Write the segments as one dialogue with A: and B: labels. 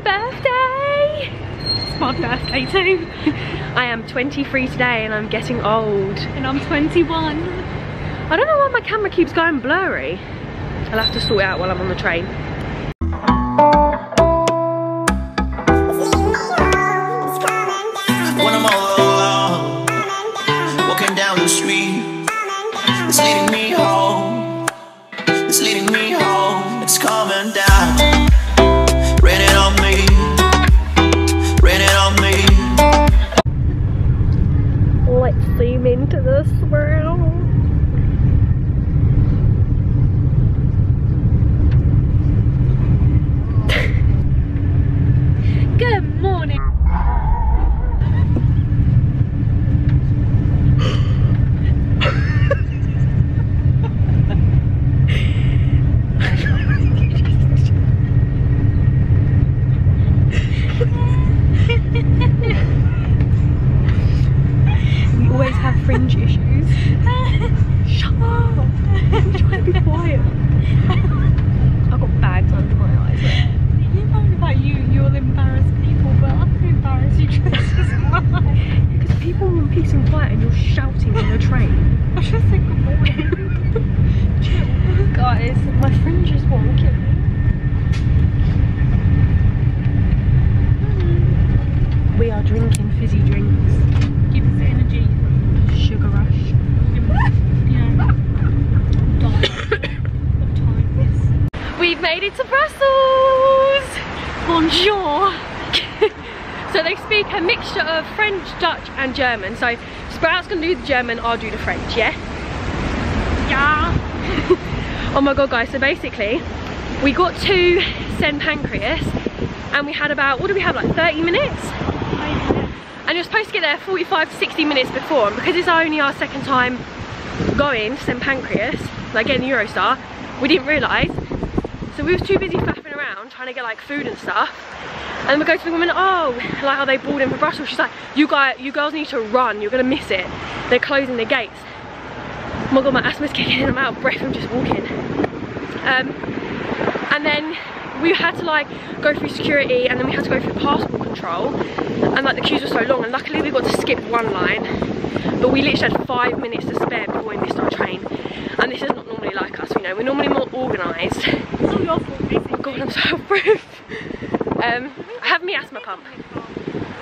A: guys, it's my birthday.
B: It's my birthday too.
A: I am 23 today and I'm getting old.
B: And I'm 21.
A: I don't know why my camera keeps going blurry. I'll have to sort it out while I'm on the train.
C: When I'm all alone, walking down the street, it's leading me
A: Let's into this world.
B: Good morning.
A: We always have fringe issues. Shut up! I'm trying to be quiet. I've got bags under my eyes.
B: You know about you, you'll embarrass people, but I can embarrass you just as much.
A: Because people want peace and quiet and you're shouting on the
B: good morning.
A: Guys, my fringes won't kill me. We are drinking fizzy drinks.
B: Give us energy.
A: Sugar rush.
B: Give us, you know, die of tiredness.
A: We've made it to Brussels!
B: Bonjour.
A: So they speak a mixture of French, Dutch and German. So Sprout's gonna do the German, I'll do the French, yeah?
B: Yeah.
A: Oh my god guys, so basically we got to St Pancras and we had about, what do we have, like 30 minutes? And you're supposed to get there 45 to 60 minutes before and because it's only our second time going to St Pancras, like getting Eurostar, we didn't realise. So we was too busy faffing around trying to get like food and stuff. And we go to the woman, oh, like how they bought in for Brussels. She's like, you guys, you girls need to run, you're gonna miss it. They're closing the gates. Oh my god, my asthma's kicking in, I'm out of breath, I'm just walking. Um, and then we had to like go through security and then we had to go through passport control and like the queues were so long and luckily we got to skip one line but we literally had five minutes to spare before we missed our train and this is not normally like us you know we're normally more organised
B: It's all your fault, basically.
A: oh god I'm so out um, I have my asthma pump.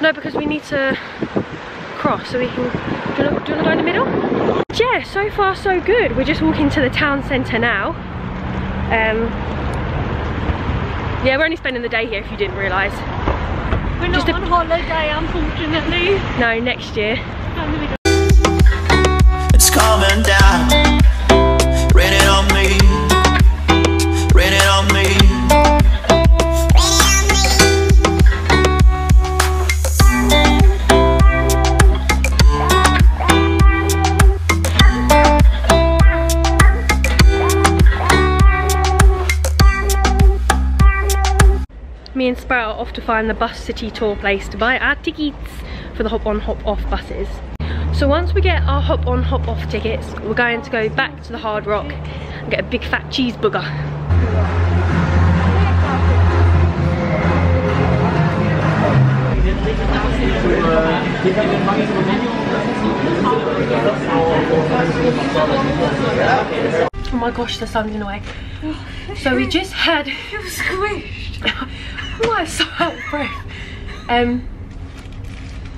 A: No because we need to cross so we can do you want to go in the middle? Yeah so far so good. We're just walking to the town centre now. Um, yeah we're only spending the day here if you didn't realise.
B: We're
A: Just
B: not
A: a-
B: on holiday, unfortunately.
A: no next year.
B: I'm gonna go.
C: It's coming down, me
A: and Sprout are off to find the bus city tour place to buy our tickets for the hop on hop off buses. So once we get our hop on hop off tickets we're going to go back to the hard rock and get a big fat cheeseburger. Oh my gosh the sun's in the way so we just had
B: You're squished.
A: Why so out of breath? Um,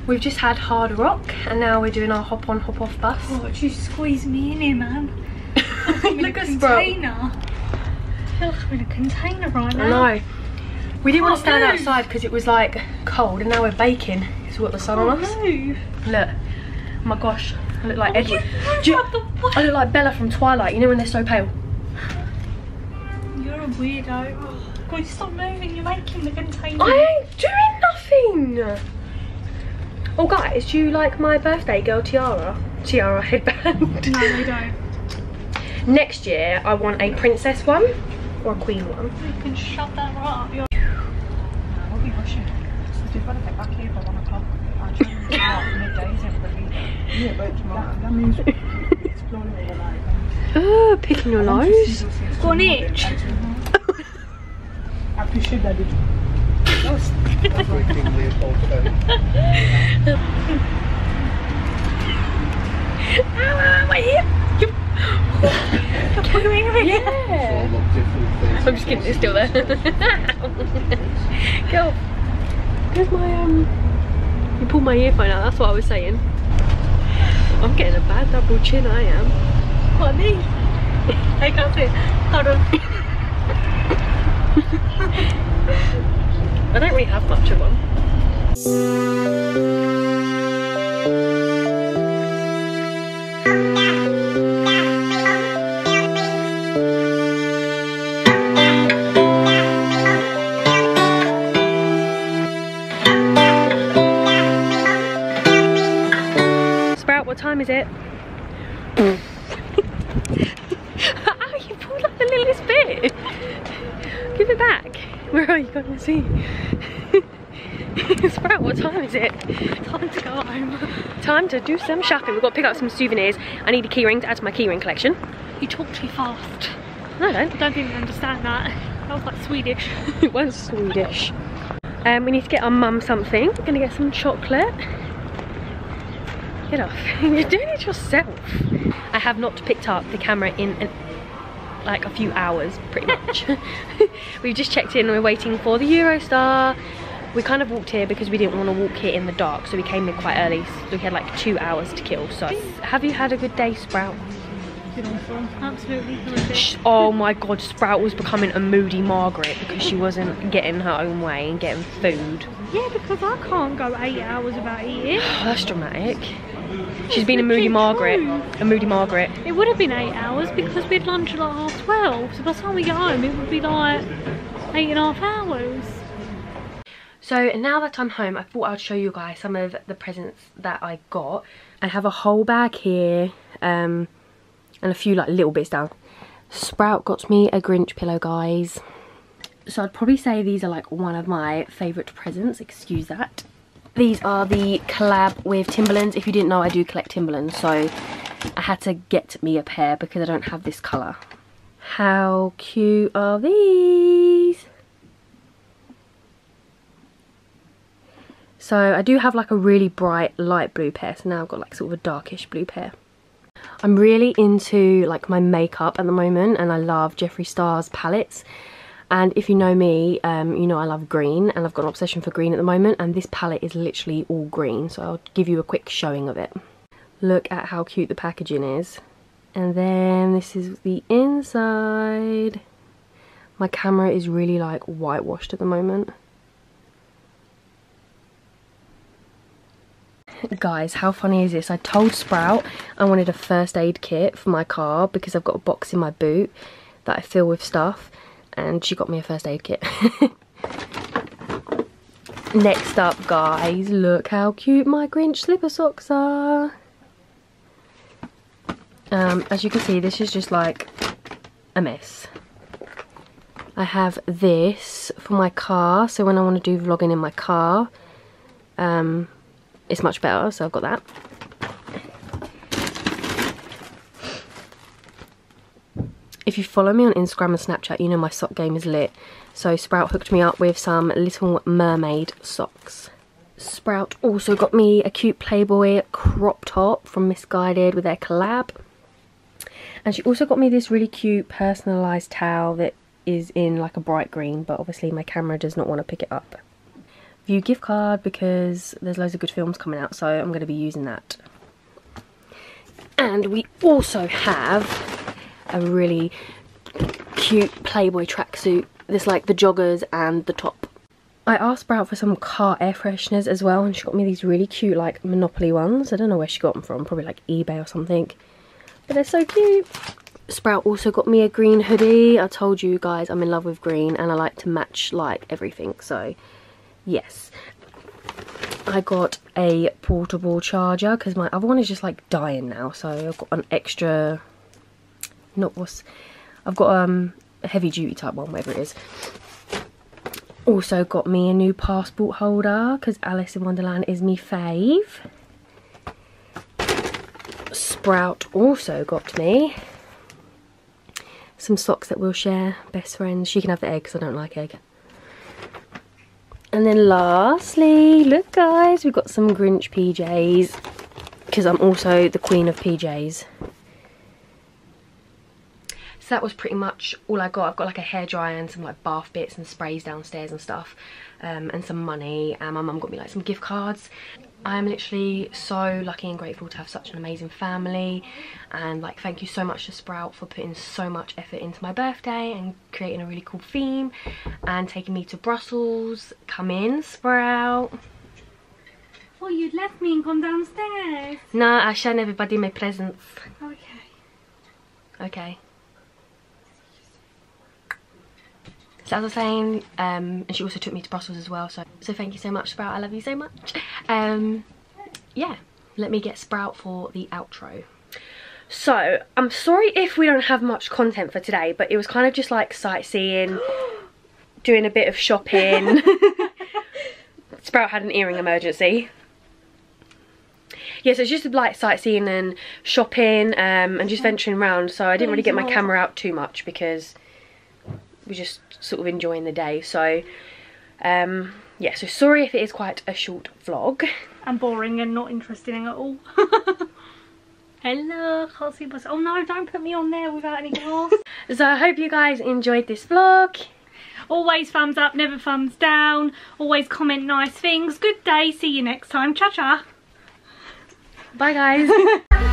A: we've just had Hard Rock and now we're doing our hop on hop off bus.
B: Oh, you squeeze me in here, man. I'm in
A: Look
B: a container. I feel like I'm in a container right
A: I
B: now.
A: know. We didn't want to stand
B: move.
A: outside because it was like cold and now we're baking. It's got the sun on us.
B: Oh, no.
A: Look. Oh my gosh. I look like
B: Oh,
A: Edward.
B: you
A: I look like Bella from Twilight, you know when they're so pale?
B: You're a weirdo. Oh, God, stop moving. You're making the container.
A: I ain't doing nothing! Oh guys, do you like my birthday girl tiara? Tiara headband?
B: No, we don't.
A: Next year I want a princess one or a queen one.
B: You can shut that right up. You're...
A: What are we watching? What's the difference?
B: get back here by one o'clock. Actually, it's like middays every
D: Yeah, but that, that means exploring overnight.
A: Oh, picking your nose.
B: Got an itch.
D: I appreciate that. It, that's, that's like King Leopold said.
A: my ear.
D: All look different things.
A: I'm just kidding, it's still there. Go. Where's my um? You pulled my earphone out. That's what I was saying. I'm getting a bad double chin. I am.
B: What me? I can't see. Hold on.
A: I don't really have much of one. Sprout, what time is it? Time
B: to go home.
A: Time to do some shopping. We've got to pick up some souvenirs. I need a keyring to add to my keyring collection.
B: You talk too fast.
A: No, I don't.
B: I don't even understand that. That was like Swedish.
A: it was Swedish. Um, we need to get our mum something. We're gonna get some chocolate. Get off. You're doing it yourself. I have not picked up the camera in an, like a few hours, pretty much. We've just checked in. We're waiting for the Eurostar. We kind of walked here because we didn't want to walk here in the dark, so we came in quite early. So we had like two hours to kill. So, have you had a good day, Sprout?
B: Absolutely horrific.
A: Oh my god, Sprout was becoming a moody Margaret because she wasn't getting her own way and getting food.
B: Yeah, because I can't go eight hours without eating.
A: Oh, that's dramatic. She's been a moody Margaret. A moody Margaret.
B: It would have been eight hours because we had lunch at like half twelve. So by the time we get home, it would be like eight and a half hours.
A: So now that I'm home, I thought I'd show you guys some of the presents that I got. I have a whole bag here, um, and a few like little bits down. Sprout got me a Grinch pillow, guys. So I'd probably say these are like one of my favourite presents, excuse that. These are the collab with Timberlands. If you didn't know, I do collect Timberlands, so I had to get me a pair because I don't have this colour. How cute are these? So I do have like a really bright light blue pair. So now I've got like sort of a darkish blue pair. I'm really into like my makeup at the moment and I love Jeffree Star's palettes. And if you know me, um, you know I love green and I've got an obsession for green at the moment and this palette is literally all green. So I'll give you a quick showing of it. Look at how cute the packaging is. And then this is the inside. My camera is really like whitewashed at the moment. Guys, how funny is this? I told Sprout I wanted a first aid kit for my car because I've got a box in my boot that I fill with stuff and she got me a first aid kit. Next up, guys, look how cute my Grinch slipper socks are. Um, as you can see, this is just like a mess. I have this for my car, so when I want to do vlogging in my car, um, it's much better, so I've got that. If you follow me on Instagram and Snapchat, you know my sock game is lit. So Sprout hooked me up with some Little Mermaid socks. Sprout also got me a cute Playboy crop top from Missguided with their collab. And she also got me this really cute personalised towel that is in like a bright green, but obviously my camera does not want to pick it up. Vue gift card because there's loads of good films coming out, so I'm going to be using that. And we also have a really cute Playboy tracksuit. This like the joggers and the top. I asked Sprout for some car air fresheners as well, and she got me these really cute like Monopoly ones. I don't know where she got them from, probably like eBay or something. But they're so cute. Sprout also got me a green hoodie. I told you guys I'm in love with green and I like to match like everything, so yes. I got a portable charger because my other one is just like dying now, so I've got an extra not what's I've got um a heavy duty type one, whatever it is. Also got me a new passport holder because Alice in Wonderland is me fave. Sprout also got me some socks that we'll share, best friends. She can have the egg because I don't like egg. And then lastly, look guys, we've got some Grinch PJs because I'm also the queen of PJs. So that was pretty much all I got. I've got like a hairdryer and some like bath bits and sprays downstairs and stuff. Um, and some money and my mum got me like some gift cards. I'm literally so lucky and grateful to have such an amazing family and like thank you so much to Sprout for putting so much effort into my birthday and creating a really cool theme and taking me to Brussels. Come in Sprout.
B: Oh, you'd left me and gone downstairs.
A: No, I shown everybody my presents.
B: Okay.
A: Okay. So as I was saying, um, and she also took me to Brussels as well, so so thank you so much, Sprout. I love you so much. Um, yeah, let me get Sprout for the outro. So, I'm sorry if we don't have much content for today, but it was kind of just like sightseeing, doing a bit of shopping. Sprout had an earring emergency. Yeah, so it's just like sightseeing and shopping um, and just venturing around. So I didn't really get my camera out too much because we're just sort of enjoying the day. So um, yeah, so sorry if it is quite a short vlog.
B: And boring and not interesting at all. Hello, can't see myself. Oh no, don't put me on there without any glass.
A: So I hope you guys enjoyed this vlog.
B: Always thumbs up, never thumbs down. Always comment nice things. Good day, see you next time. Cha-cha.
A: Bye guys.